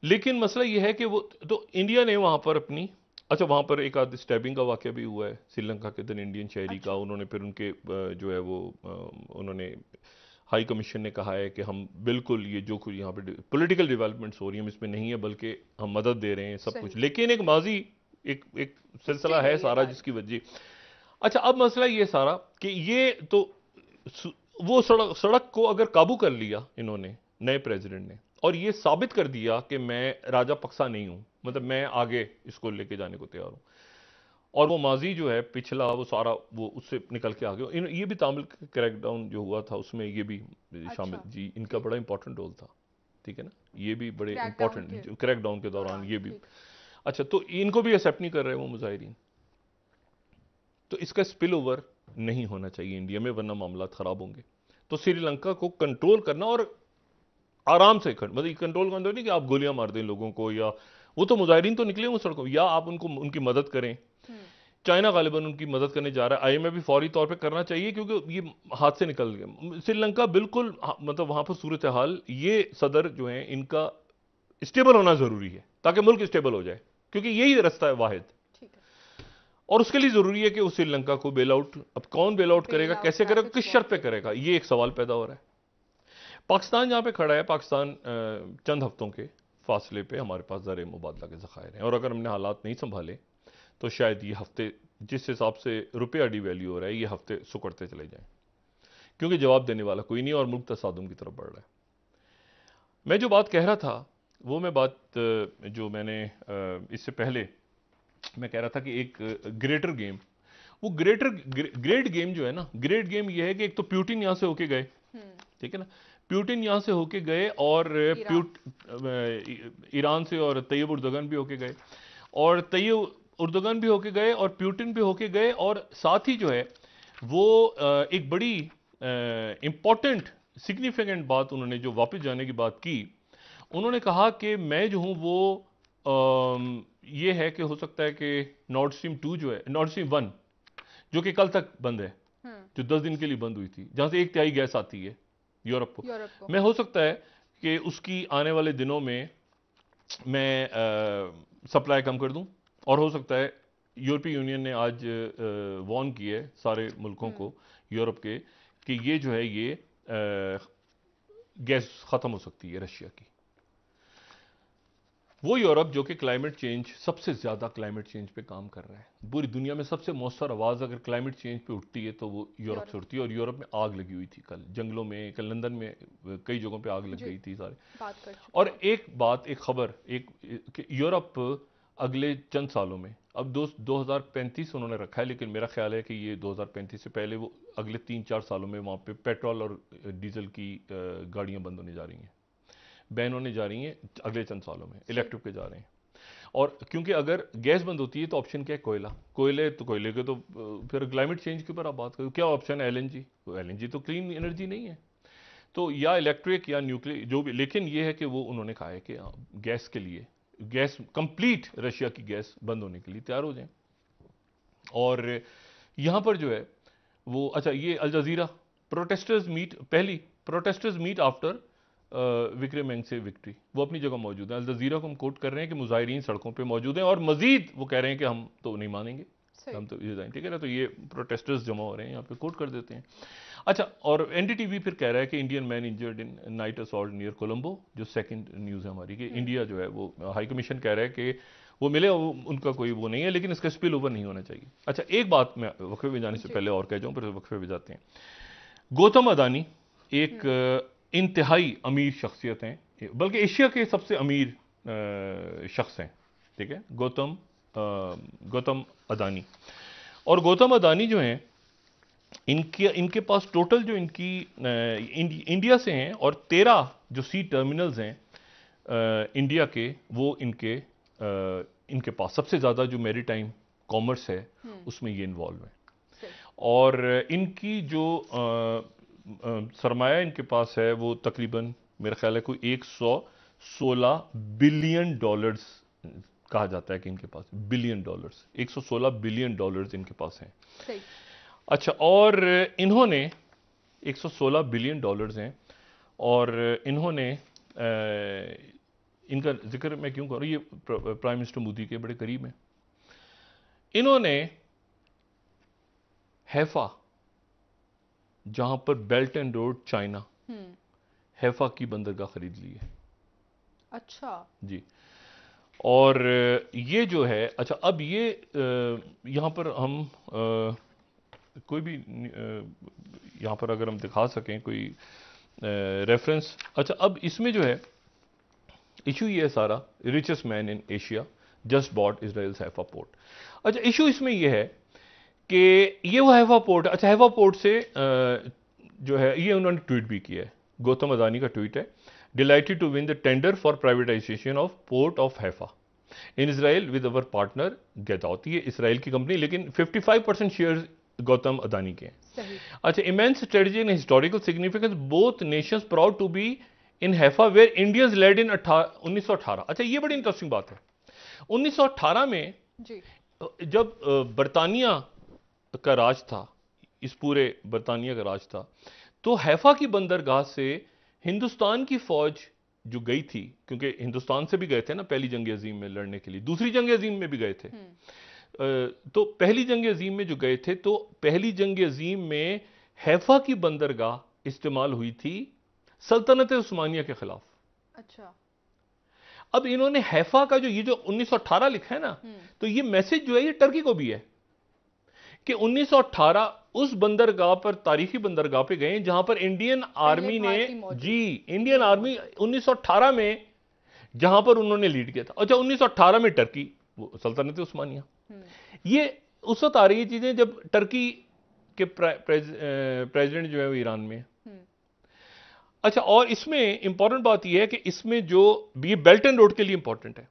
लेकिन मसला यह है कि वो तो इंडिया ने वहाँ पर अपनी अच्छा वहाँ पर एक आध स्टैबिंग का वाक्य भी हुआ है। श्रीलंका के दिन इंडियन शहरी अच्छा। का उन्होंने फिर उनके जो है वो उन्होंने हाई कमीशन ने कहा है कि हम बिल्कुल ये जो कुछ यहाँ पे पॉलिटिकल डेवलपमेंट्स हो रही हैं इसमें नहीं है बल्कि हम मदद दे रहे हैं सब कुछ। लेकिन एक माजी एक एक सिलसिला है सारा जिसकी वजह। अच्छा अब मसला ये सारा कि ये तो वो सड़क सड़क को अगर काबू कर लिया इन्होंने नए प्रेसिडेंट ने और ये साबित कर दिया कि मैं राजा पक्सा नहीं हूँ मतलब मैं आगे इसको लेके जाने को तैयार हूँ और वो माजी जो है पिछला वो सारा वो उससे निकल के आ गया ये भी तामिल क्रैकडाउन जो हुआ था उसमें ये भी अच्छा। शामिल जी इनका बड़ा इंपॉर्टेंट रोल था। ठीक है ना? ये भी बड़े इंपॉर्टेंट क्रैकडाउन के। दौरान हाँ, ये भी। अच्छा तो इनको भी एक्सेप्ट नहीं कर रहे वो मुजाहरीन। तो इसका स्पिल ओवर नहीं होना चाहिए इंडिया में वरना मामला खराब होंगे। तो श्रीलंका को कंट्रोल करना और आराम से मतलब कंट्रोल करना नहीं कि आप गोलियाँ मार दें लोगों को या वो तो मुजाहरीन तो निकले हुए सड़कों या आप उनको उनकी मदद करें। चाइना गालिबन उनकी मदद करने जा रहा है। आई एम भी फौरी तौर पर करना चाहिए क्योंकि ये हाथ से निकल गया। श्रीलंका बिल्कुल मतलब वहाँ पर सूरत हाल ये सदर जो है इनका स्टेबल होना ज़रूरी है ताकि मुल्क स्टेबल हो जाए क्योंकि यही रास्ता है वाहिद। और उसके लिए ज़रूरी है कि उस श्रीलंका को बेल आउट अब कौन बेल आउट करेगा कैसे करेगा किस शर्त पे करेगा ये एक सवाल पैदा हो रहा है। पाकिस्तान जहाँ पे खड़ा है पाकिस्तान चंद हफ्तों के फासले पे हमारे पास ज़र मुबादला के ज़खायर हैं। और अगर हमने हालात नहीं संभाले तो शायद ये हफ़्ते जिस हिसाब से रुपया डी वैल्यू हो रहा है ये हफ़्ते सुकड़ते चले जाएँ। क्योंकि जवाब देने वाला कोई नहीं और मुल्क तसादम की तरफ़ बढ़ रहा है। मैं जो बात कह रहा था वो मैं बात जो मैंने इससे पहले मैं कह रहा था कि एक ग्रेटर गेम वो ग्रेटर ग्रेट गेम जो है ना ग्रेट गेम ये है कि एक तो प्यूटिन यहाँ से होके गए। ठीक है ना? प्यूटिन यहाँ से होके गए और प्यूट ईरान से और तैयब उर्दगन भी होके गए। और तैयब उर्दगन भी होके गए और प्यूटिन भी होके गए और साथ ही जो है वो एक बड़ी इंपॉर्टेंट सिग्निफिकेंट बात उन्होंने जो वापस जाने की बात की उन्होंने कहा कि मैं जो हूँ वो आ, ये है कि हो सकता है कि नॉर्थ स्ट्रीम टू जो है नॉर्थ स्ट्रीम वन जो कि कल तक बंद है हम्म। जो दस दिन के लिए बंद हुई थी जहाँ से एक तिहाई गैस आती है यूरोप को, को मैं हो सकता है कि उसकी आने वाले दिनों में मैं सप्लाई कम कर दूँ और हो सकता है यूरोपीय यूनियन ने आज वॉर्न की है सारे मुल्कों को हम्म। यूरोप के कि ये जो है ये गैस ख़त्म हो सकती है रशिया की। वो यूरोप जो कि क्लाइमेट चेंज सबसे ज़्यादा क्लाइमेट चेंज पे काम कर रहा है। पूरी दुनिया में सबसे मौसर आवाज़ अगर क्लाइमेट चेंज पे उठती है तो वो यूरोप से उठती है और यूरोप में आग लगी हुई थी कल। जंगलों में कल लंदन में कई जगहों पे आग लग गई थी सारे। और एक बात एक खबर एक यूरोप अगले चंद सालों में। अब दो दो हज़ार पैंतीस उन्होंने रखा है, लेकिन मेरा ख्याल है कि ये दो हज़ार पैंतीस से पहले वो अगले तीन चार सालों में वहाँ पे पेट्रोल और डीजल की गाड़ियाँ बंद होने जा रही हैं। बैन होने जा रही हैं अगले चंद सालों में, इलेक्ट्रिक पे जा रहे हैं। और क्योंकि अगर गैस बंद होती है तो ऑप्शन क्या है? कोयला। कोयले तो कोयले के तो फिर क्लाइमेट चेंज के ऊपर आप बात करो। क्या ऑप्शन है? एल तो एल तो क्लीन एनर्जी नहीं है। तो या इलेक्ट्रिक या न्यूक्लियर, जो भी, लेकिन ये है कि वो उन्होंने कहा है कि गैस के लिए गैस कंप्लीट रशिया की गैस बंद होने के लिए तैयार हो जाए। और यहाँ पर जो है, वो अच्छा ये अल जजीरा प्रोटेस्टर्स मीट पहली प्रोटेस्टर्स मीट आफ्टर विक्रम से विक्ट्री वो अपनी जगह मौजूद है। अल जजीरा को हम कोट कर रहे हैं कि मुजाहरीन सड़कों पर मौजूद हैं और मजीद वो कह रहे हैं कि हम तो नहीं मानेंगे। हम तो ये ठीक है ना? तो ये प्रोटेस्टर्स जमा हो रहे हैं यहाँ पे कोट कर देते हैं। अच्छा और एनडीटीवी फिर कह रहा है कि Indian man injured in night assault near Colombo जो सेकंड न्यूज़ है हमारी कि इंडिया हम्म। जो है वो हाई कमीशन कह रहा है कि वो मिले उनका कोई वो नहीं है लेकिन इसका स्पिल ओवर नहीं होना चाहिए। अच्छा एक बात मैं वक्फे में जाने से पहले और कह जाऊँ फिर वक्फे में जाते हैं। गौतम अदानी एक हम्म। इंतहाई अमीर शख्सियत हैं बल्कि एशिया के सबसे अमीर शख्स हैं ठीक है? गौतम गौतम अदानी। और गौतम अदानी जो हैं इनके इनके पास टोटल जो इनकी इंडिया से हैं और तेरह जो सी टर्मिनल्स हैं इंडिया के वो इनके इनके पास। सबसे ज़्यादा जो मेरी टाइम कॉमर्स है हम्म। उसमें ये इन्वॉल्व है। और इनकी जो सरमाया इनके पास है वो तकरीबन मेरा ख्याल है कोई एक सौ सोलह बिलियन डॉलर्स कहा जाता है कि इनके पास बिलियन डॉलर्स 116 बिलियन डॉलर्स इनके पास हैं। अच्छा और इन्होंने 116 बिलियन डॉलर्स हैं और इन्होंने इनका ज़िक्र मैं क्यों करूँ? ये प्राइम मिनिस्टर मोदी के बड़े करीब हैं। इन्होंने हैफा जहाँ पर belt and road China Haifa की बंदरगाह खरीद ली है। अच्छा। जी। और ये जो है अच्छा अब ये यहाँ पर हम कोई भी यहाँ पर अगर हम दिखा सकें कोई रेफरेंस अच्छा अब इसमें जो है इशू ये है सारा richest man in Asia just bought Israel Haifa port अच्छा इशू इसमें यह है कि ये वो हैफा पोर्ट अच्छा हैफा पोर्ट से जो है, ये उन्होंने ट्वीट भी किया है। गौतम अदानी का ट्वीट है। Delighted to win the tender for privatisation of port of Haifa in Israel with our partner Gadot ये इसराइल की कंपनी लेकिन 55 परसेंट शेयर गौतम अदानी के हैं। अच्छा immense strategy in historical significance both nations proud to be in Haifa where Indians led in उन्नीस अच्छा ये बड़ी इंटरेस्टिंग बात है। 1918 में जी। जब बरतानिया का राज था इस पूरे बरतानिया का राज था तो हैफा की बंदरगाह से हिंदुस्तान की फौज जो गई थी क्योंकि हिंदुस्तान से भी गए थे ना पहली जंग अजीम में लड़ने के लिए दूसरी जंग अजीम में भी गए थे हम्म। तो पहली जंग अजीम में जो गए थे तो पहली जंग अजीम में हैफा की बंदरगाह इस्तेमाल हुई थी सल्तनत उस्मानिया के खिलाफ अच्छा अब इन्होंने हैफा का जो ये जो 1918 लिखा है ना हम्म। तो ये मैसेज जो है ये टर्की को भी है कि 1918 उस बंदरगाह पर तारीखी बंदरगाह पे गए जहाँ पर इंडियन आर्मी ने जी इंडियन आर्मी 1918 में जहाँ पर उन्होंने लीड किया था। अच्छा 1918 में टर्की वो सल्तनत उस्मानिया। हम्म। ये उस वक्त आ रही है चीज़ें जब टर्की के प्रेसिडेंट जो है वो ईरान में। हम्म। अच्छा और इसमें इंपॉर्टेंट बात यह है कि इसमें जो ये बेल्ट एंड रोड के लिए इंपॉर्टेंट है।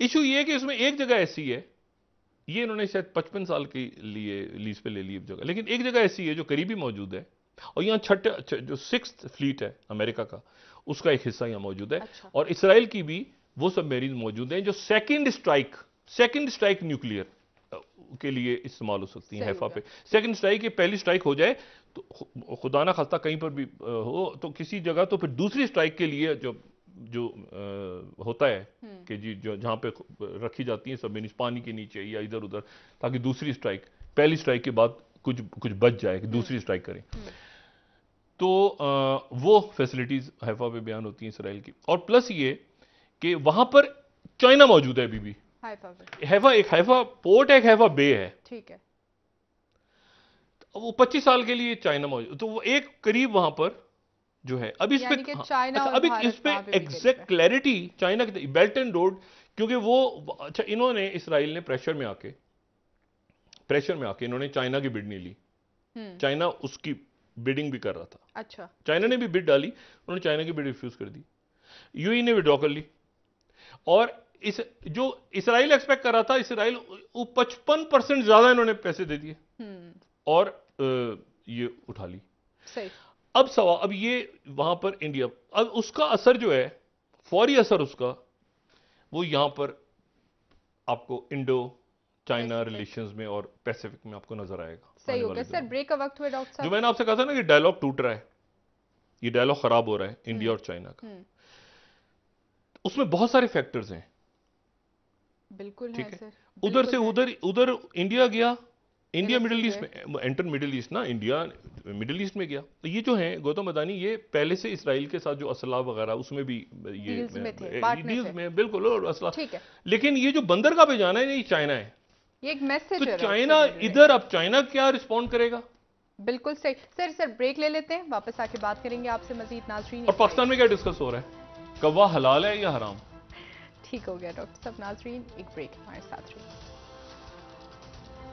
इशू ये है कि इसमें एक जगह ऐसी है ये इन्होंने शायद पचपन साल के लिए लीज पे ले ली एक जगह। लेकिन एक जगह ऐसी है जो करीबी मौजूद है और यहाँ छठ जो सिक्स फ्लीट है अमेरिका का उसका एक हिस्सा यहाँ मौजूद है। अच्छा। और इसराइल की भी वो सब मेरीज मौजूद हैं जो second strike second strike nuclear के लिए इस्तेमाल हो सकती है हैफा पे। सेकंड स्ट्राइक ये पहली स्ट्राइक हो जाए तो खुदा ना खास्ता कहीं पर भी हो तो किसी जगह तो फिर दूसरी स्ट्राइक के लिए जो जो आ, होता है हम्म। कि जी जो जहाँ पे रखी जाती है सब पानी के नीचे या इधर उधर ताकि दूसरी स्ट्राइक पहली स्ट्राइक के बाद कुछ कुछ बच जाए कि दूसरी स्ट्राइक हम्म। करें हम्म। तो आ, वो फैसिलिटीज़ हैफा पे बयान होती हैं इसराइल की और प्लस ये कि वहाँ पर चाइना मौजूद है अभी भी हैफा एक हैफा पोर्ट है एक हैफा बे है ठीक है वो 25 साल के लिए चाइना मौजूद तो वो एक करीब वहाँ पर जो है। अब इस पे हाँ, अच्छा, अब इस पे एग्जैक्ट क्लैरिटी चाइना की बेल्ट एंड रोड क्योंकि वो अच्छा इन्होंने इसराइल ने प्रेशर में आके प्रेशर में आके इन्होंने चाइना की बिड नहीं ली। हम्म। चाइना उसकी बिडिंग भी कर रहा था। अच्छा। चाइना ने भी बिड डाली उन्होंने चाइना की बिड रिफ्यूज कर दी। यूई ने विड्रॉ कर ली। और इस जो इसराइल एक्सपेक्ट कर रहा था इसराइल पचपन परसेंट ज़्यादा इन्होंने पैसे दे दिए। हम्म। और ये उठा ली। सही। अब सवाल अब ये वहाँ पर इंडिया अब उसका असर जो है फौरी असर उसका वो यहाँ पर आपको इंडो चाइना रिलेशंस में और पैसिफिक में आपको नज़र आएगा सही हो गया। सर ब्रेक का वक्त हुआ डॉक्टर साहब। जो मैंने आपसे कहा था ना कि डायलॉग टूट रहा है ये डायलॉग खराब हो रहा है इंडिया हम्म। और चाइना का। हम्म। उसमें बहुत सारे फैक्टर्स हैं। बिल्कुल ठीक है, है? उधर से उधर उधर इंडिया गया इंडिया मिडिल ईस्ट में? एंटर मिडिल ईस्ट ना इंडिया मिडिल ईस्ट में गया। तो ये जो है गौतम अदानी ये पहले से इसराइल के साथ जो असला वगैरह उसमें भी ये डील्स में बिल्कुल और असला लेकिन ये जो बंदर का जाना है ये चाइना है। ये एक मैसेज तो चाइना इधर अब चाइना क्या रिस्पॉन्ड करेगा? बिल्कुल सही। सर सर ब्रेक ले लेते हैं वापस आके बात करेंगे आपसे मजीद नाजरीन। और पाकिस्तान में क्या डिस्कस हो रहा है? कौवा हलाल है या हराम? ठीक हो गया डॉक्टर साहब नाजरीन एक ब्रेक हमारे साथ रही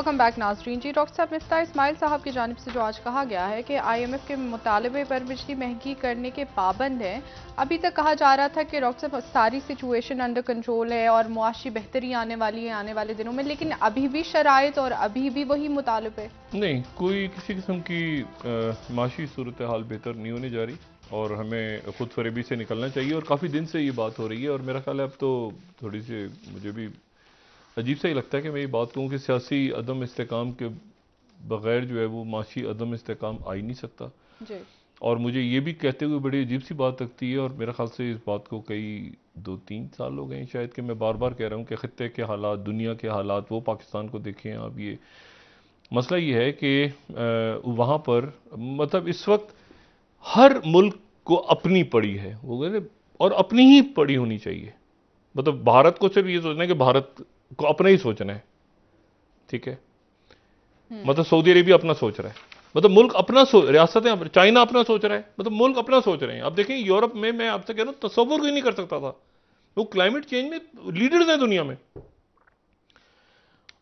वेलकम बैक नाजरीन जी। डॉक्टर साहब मिस्टर इसमाइल साहब की जानब से जो आज कहा गया है कि आईएमएफ के मुतालबे पर बिजली महँगी करने के पाबंद हैं। अभी तक कहा जा रहा था कि डॉक्टर साहब, सारी सिचुएशन अंडर कंट्रोल है और मुआशी बेहतरी आने वाली है आने वाले दिनों में, लेकिन अभी भी शराइ और अभी भी वही मुतालबे नहीं, कोई किसी किस्म की माशी सूरत हाल बेहतर नहीं होने जा रही और हमें खुद फरेबी से निकलना चाहिए और काफ़ी दिन से ये बात हो रही है और मेरा ख्याल है अब तो थोड़ी सी मुझे भी अजीब सा ही लगता है कि मैं ये बात कहूँ कि सियासी अदम इसकाम के बग़ैर जो है वो माशी अदम इसकाम आ ही नहीं सकता। और मुझे ये भी कहते हुए बड़ी अजीब सी बात लगती है और मेरे ख्याल से इस बात को कई दो तीन साल हो गए हैं शायद कि मैं बार बार कह रहा हूँ कि ख़त्े के हालात दुनिया के हालात वो पाकिस्तान को देखें आप ये। मसला ये है कि वहाँ पर मतलब इस वक्त हर मुल्क को अपनी पड़ी है वो कहते और अपनी ही पड़ी होनी चाहिए। मतलब भारत को सिर्फ़ ये सोचना है कि भारत को अपना ही सोचना है। ठीक है। मतलब सऊदी अरेबिया अपना सोच रहा है। मतलब मुल्क अपना सोच रियासतें चाइना अपना सोच रहा है। मतलब मुल्क अपना सोच रहे हैं। अब देखें यूरोप में मैं आपसे कह रहा हूँ तस्वुर भी नहीं कर सकता था। वो क्लाइमेट चेंज में लीडर्स हैं दुनिया में।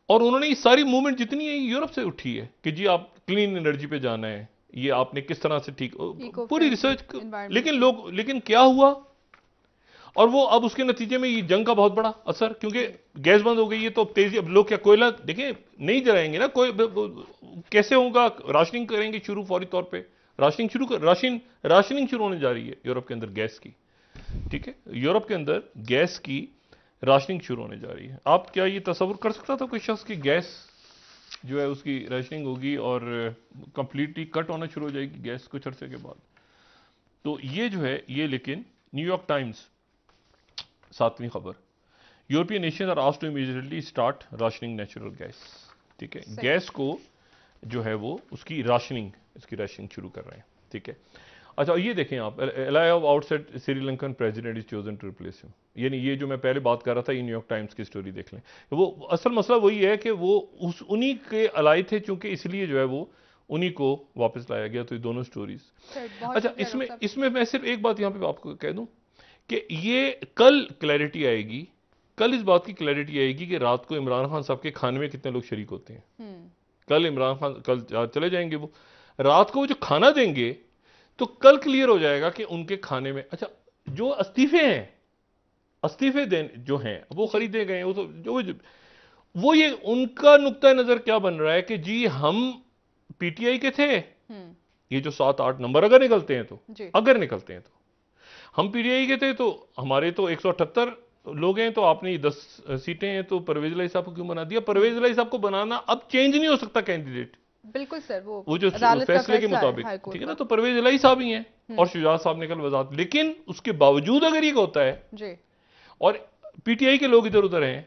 और उन्होंने ये सारी मूवमेंट जितनी है यूरोप से उठी है कि जी आप क्लीन एनर्जी पे जाना है। ये आपने किस तरह से ठीक पूरी रिसर्च लेकिन लोग लेकिन क्या हुआ? और वो अब उसके नतीजे में ये जंग का बहुत बड़ा असर, क्योंकि गैस बंद हो गई है तो अब तेज़ी, अब लोग क्या कोयला, देखिए, नहीं जलाएँगे ना कोई कैसे होगा, राशनिंग करेंगे शुरू फौरी तौर पे। राशनिंग शुरू कर राशन राशनिंग शुरू होने जा रही है यूरोप के अंदर गैस की, ठीक है? यूरोप के अंदर गैस की राशनिंग शुरू होने जा रही है। आप क्या ये तस्वुर कर सकता था कोई शख्स की गैस जो है उसकी राशनिंग होगी और कंप्लीटली कट होना शुरू हो जाएगी गैस कुछ अरसे के बाद? तो ये जो है, ये लेकिन न्यूयॉर्क टाइम्स सातवीं खबर। European nation are asked to immediately start rationing natural gas ठीक है? गैस को जो है वो उसकी राशनिंग इसकी राशनिंग शुरू कर रहे हैं। ठीक है? अच्छा ये देखें आप ally of ousted Sri Lankan president is chosen to replace you यानी ये जो मैं पहले बात कर रहा था ये न्यूयॉर्क टाइम्स की स्टोरी देख लें। वो असल मसला वही है कि वो उस उन्हीं के अलाई थे चूँकि इसलिए जो है वो उन्हीं को वापस लाया गया। तो ये दोनों स्टोरीज अच्छा इसमें इसमें मैं सिर्फ़ एक बात यहाँ पे आपको कह दूँ। कि ये कल क्लैरिटी आएगी। कल इस बात की क्लैरिटी आएगी कि रात को इमरान खान साहब के खाने में कितने लोग शरीक होते हैं। हम्म, कल इमरान खान कल चले जाएँगे वो। रात को वो जो खाना देंगे तो कल क्लियर हो जाएगा कि उनके खाने में अच्छा जो इस्तीफे हैं इस्तीफे देन जो हैं वो खरीदे गए वो तो जो जो- वो ये उनका नुकता नज़र क्या बन रहा है कि जी हम पीटीआई के थे। हम्म, ये जो सात आठ नंबर अगर निकलते हैं तो अगर निकलते हैं तो। हम पीटीआई के थे तो हमारे तो एक सौ अठहत्तर लोग हैं तो आपने दस सीटें हैं तो परवेज लाई साहब को क्यों बना दिया? परवेज लाई साहब को बनाना अब चेंज नहीं हो सकता कैंडिडेट। बिल्कुल सर वो वो जो फैसले के मुताबिक ठीक है ना? तो परवेज लाई साहब ही हैं और शुजात साहब ने कल वजात लेकिन उसके बावजूद अगर ये होता है जी। और पीटीआई के लोग इधर उधर हैं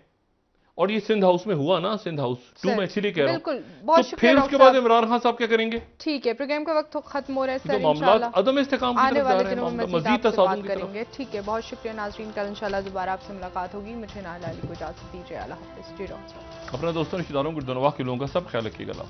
और ये सिंध हाउस में हुआ ना सिंध हाउस टू मैं इसीलिए कह रहा हूँ। तो फिर उसके बाद इमरान खान साहब क्या करेंगे? ठीक है प्रोग्राम का वक्त तो खत्म हो रहा है सर मामला अदम इस्तेकाम आने वाले दिनों में मजीद तसादुम करेंगे। ठीक है बहुत शुक्रिया नाजरीन कल इंशाल्लाह दोबारा आपसे मुलाकात होगी। मुझे नाला अली को इजाज़त दीजिए अल्लाह हाफिज। जी अपने दोस्तों रिश्तेदारों गुरदनवा के लोगों का सब ख्याल रखिएगा अल्लाह।